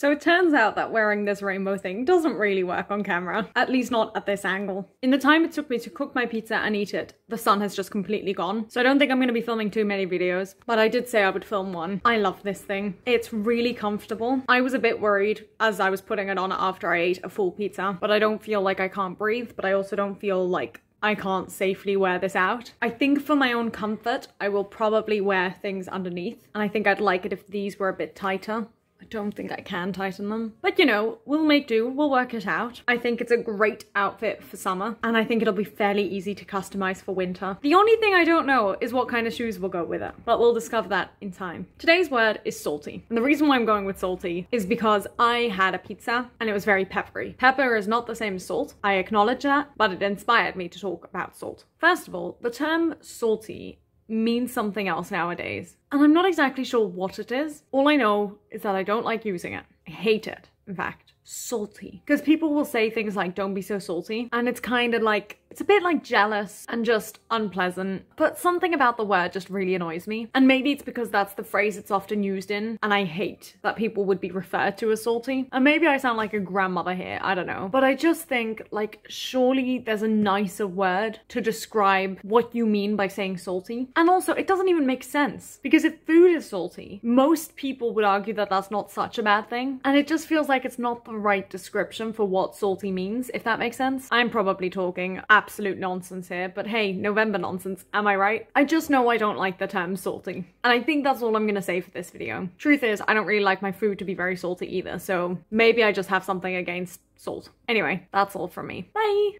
So it turns out that wearing this rainbow thing doesn't really work on camera, at least not at this angle. In the time it took me to cook my pizza and eat it, the sun has just completely gone. So I don't think I'm going to be filming too many videos, but I did say I would film one. I love this thing. It's really comfortable. I was a bit worried as I was putting it on after I ate a full pizza, but I don't feel like I can't breathe, but I also don't feel like I can't safely wear this out. I think for my own comfort, I will probably wear things underneath. And I think I'd like it if these were a bit tighter. I don't think I can tighten them. But you know, we'll make do, we'll work it out. I think it's a great outfit for summer, and I think it'll be fairly easy to customize for winter. The only thing I don't know is what kind of shoes will go with it, but we'll discover that in time. Today's word is salty. And the reason why I'm going with salty is because I had a pizza and it was very peppery. Pepper is not the same as salt. I acknowledge that, but it inspired me to talk about salt. First of all, the term salty means something else nowadays. And I'm not exactly sure what it is. All I know is that I don't like using it. I hate it, in fact. Salty. Because people will say things like, don't be so salty. And it's kind of like, it's a bit like jealous and just unpleasant, but something about the word just really annoys me. And maybe it's because that's the phrase it's often used in, and I hate that people would be referred to as salty. And maybe I sound like a grandmother here, I don't know. But I just think, like, surely there's a nicer word to describe what you mean by saying salty. And also, it doesn't even make sense, because if food is salty, most people would argue that that's not such a bad thing. And it just feels like it's not the right description for what salty means, if that makes sense. I'm probably talking absolute nonsense here, but hey, November nonsense, am I right? I just know I don't like the term salty. And I think that's all I'm gonna say for this video. Truth is, I don't really like my food to be very salty either, so maybe I just have something against salt. Anyway, that's all from me. Bye!